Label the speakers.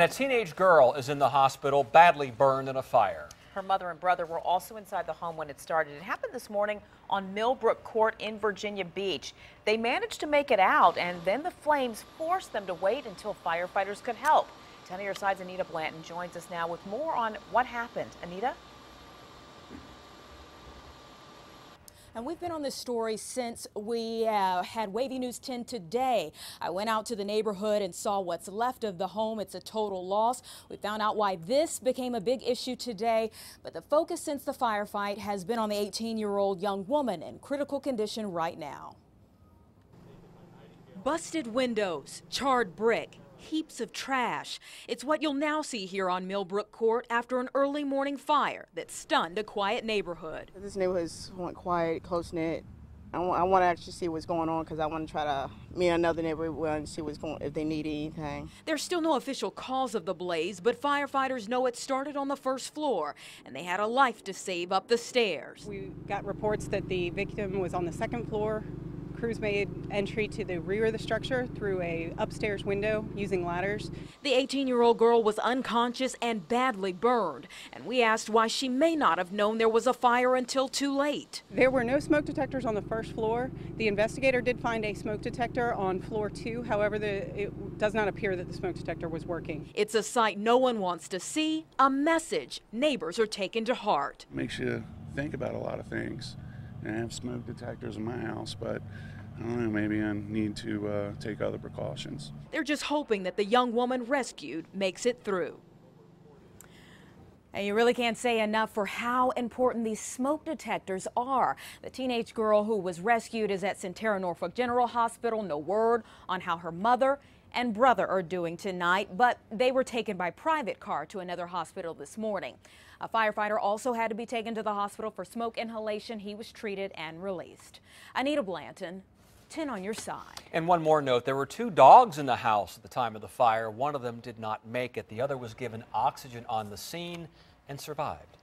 Speaker 1: A teenage girl is in the hospital badly burned in a fire.
Speaker 2: Her mother and brother were also inside the home when it started. It happened this morning on Millbrook Court in Virginia Beach. They managed to make it out, and then the flames forced them to wait until firefighters could help. 10 on your side's Anita Blanton joins us now with more on what happened. Anita?
Speaker 3: And we've been on this story since we uh, had Wavy News 10 today. I went out to the neighborhood and saw what's left of the home. It's a total loss. We found out why this became a big issue today. But the focus since the firefight has been on the 18 year old young woman in critical condition right now. Busted windows, charred brick, heaps of trash. It's what you'll now see here on Millbrook Court after an early morning fire that stunned a quiet neighborhood.
Speaker 4: This neighborhood's quiet, close knit. I want, I want to actually see what's going on because I want to try to meet another neighbor and see what's going if they need anything.
Speaker 3: There's still no official cause of the blaze, but firefighters know it started on the first floor and they had a life to save up the stairs.
Speaker 5: We got reports that the victim was on the second floor crews made entry to the rear of the structure through a upstairs window using ladders.
Speaker 3: The 18-year-old girl was unconscious and badly burned, and we asked why she may not have known there was a fire until too late.
Speaker 5: There were no smoke detectors on the first floor. The investigator did find a smoke detector on floor two. However, the, it does not appear that the smoke detector was working.
Speaker 3: It's a sight no one wants to see, a message neighbors are taken to heart.
Speaker 6: Makes you think about a lot of things. I have smoke detectors in my house, but I don't know, maybe I need to uh, take other precautions.
Speaker 3: They're just hoping that the young woman rescued makes it through. And you really can't say enough for how important these smoke detectors are. The teenage girl who was rescued is at Sentara Norfolk General Hospital. No word on how her mother and brother are doing tonight, but they were taken by private car to another hospital this morning. A firefighter also had to be taken to the hospital for smoke inhalation. He was treated and released. Anita Blanton, 10 on your side.
Speaker 1: And one more note there were two dogs in the house at the time of the fire. One of them did not make it, the other was given oxygen on the scene and survived.